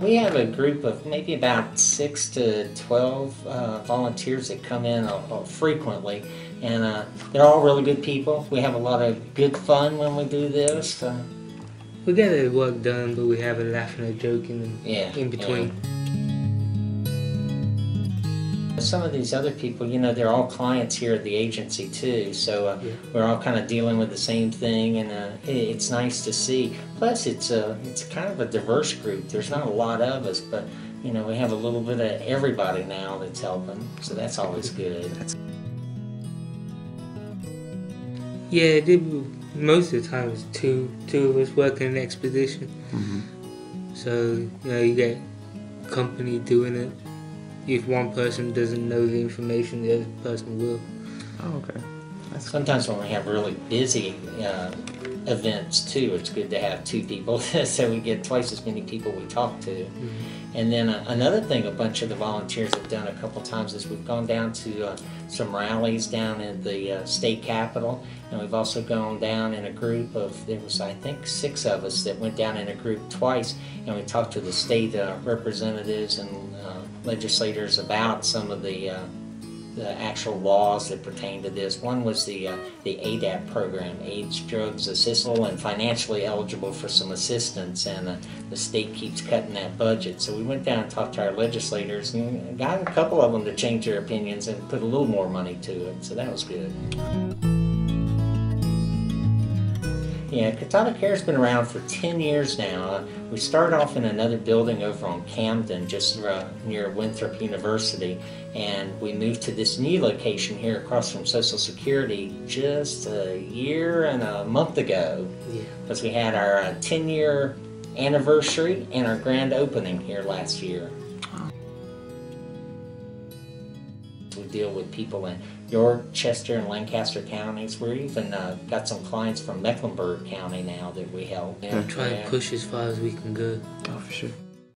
We have a group of maybe about six to 12 uh, volunteers that come in uh, uh, frequently, and uh, they're all really good people. We have a lot of good fun when we do this. Uh, We get the work done, but we have a laugh and a joke in, Yeah, in between. Some of these other people, you know, they're all clients here at the agency too, so uh, Yeah. we're all kind of dealing with the same thing, and uh, it, it's nice to see. Plus, it's a it's kind of a diverse group. There's not a lot of us, but you know, we have a little bit of everybody now that's helping, so that's always good. Yeah, they, most of the time it's two two of us working an exposition. So you know you get company doing it. If one person doesn't know the information, the other person will. Oh, okay. Sometimes when we have really busy uh, events too, it's good to have two people so we get twice as many people we talk to. And then uh, another thing a bunch of the volunteers have done a couple times is we've gone down to uh, some rallies down at the uh, state capitol, and we've also gone down in a group of there was I think six of us that went down in a group twice, and we talked to the state uh, representatives and uh, legislators about some of the uh, the actual laws that pertain to this. One was the uh, the ADAP program, AIDS, Drugs, Assistable, and financially eligible for some assistance, and uh, the state keeps cutting that budget. So we went down and talked to our legislators and got a couple of them to change their opinions and put a little more money to it. So that was good. Yeah, Catawba Care's been around for 10 years now. We started off in another building over on Camden, just uh, near Winthrop University, and we moved to this new location here across from Social Security just a year and a month ago Yeah. because we had our uh, 10 year anniversary and our grand opening here last year. We deal with people in York, Chester, and Lancaster counties. We're even uh, got some clients from Mecklenburg County now that we help. Try and push as far as we can go. oh for sure.